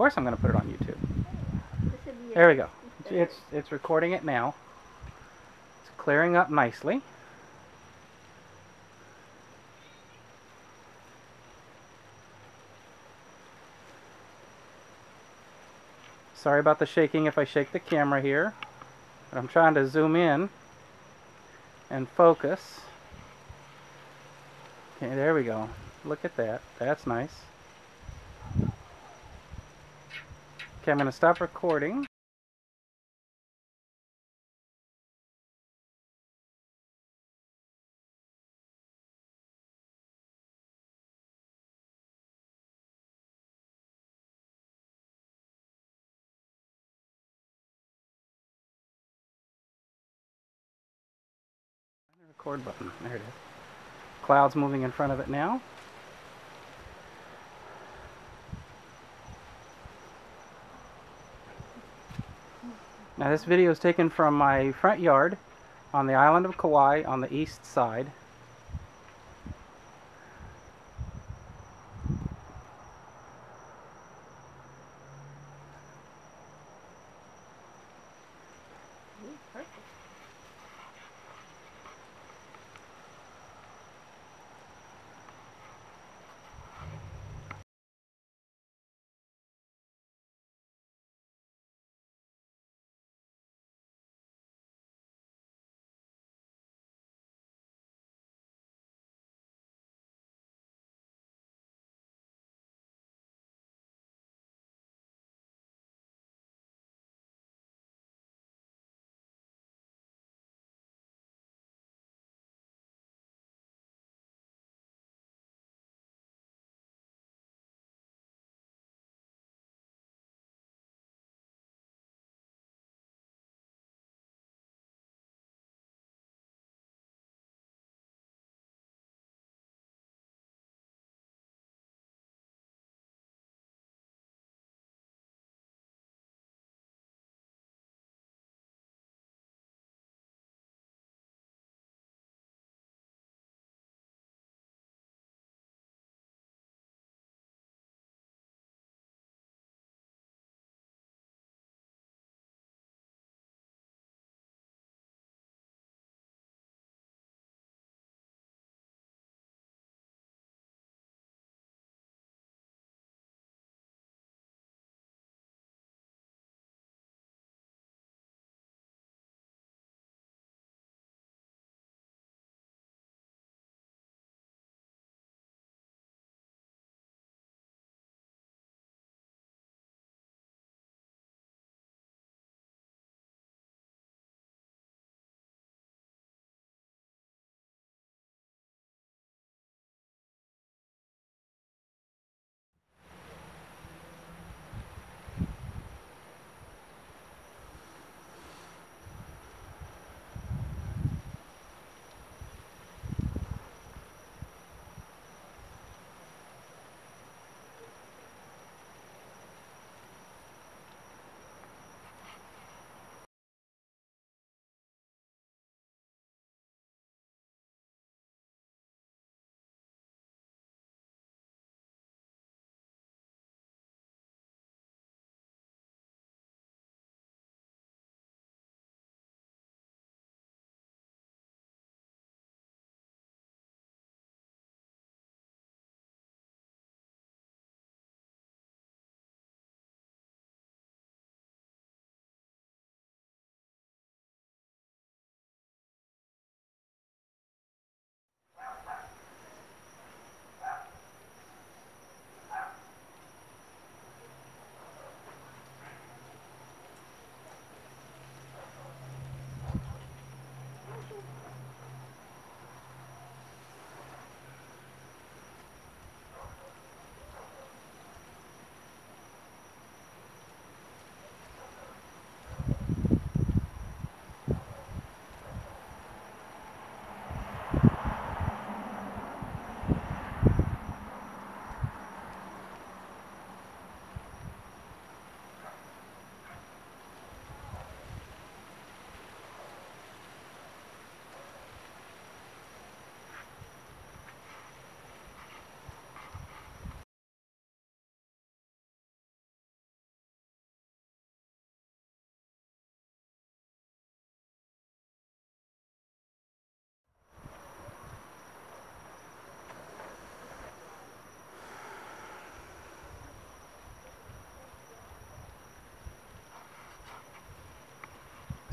course I'm going to put it on YouTube. This would be a- There we go. It's it's recording it now. It's clearing up nicely. Sorry about the shaking if I shake the camera here. But I'm trying to zoom in and focus. Okay, there we go. Look at that. That's nice. Okay, I'm going to stop recording. Record button. There it is. Clouds moving in front of it now. Now this video is taken from my front yard on the island of Kauai on the east side.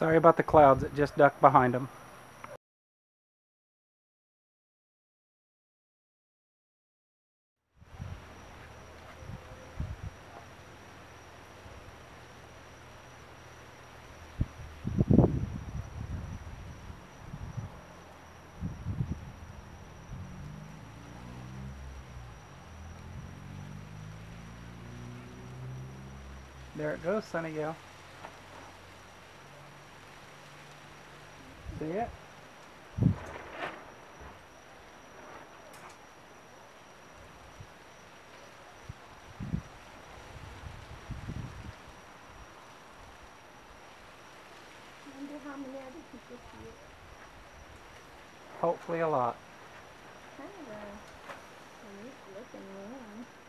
Sorry about the clouds, it just ducked behind them. There it goes, Sunny Gal. See it. Hopefully a lot. Kind of uh, a unique looking one.